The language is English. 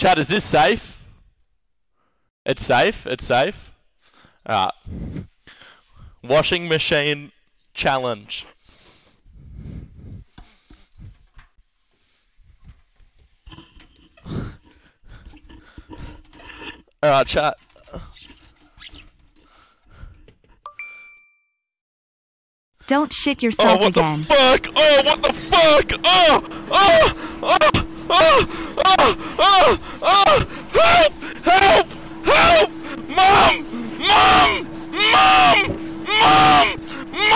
Chat is this safe? It's safe. It's safe. Alright. Washing machine challenge. Alright, chat. Don't shit oh, yourself Oh, what again. the fuck? Oh, what the fuck? Oh, oh, oh! oh, oh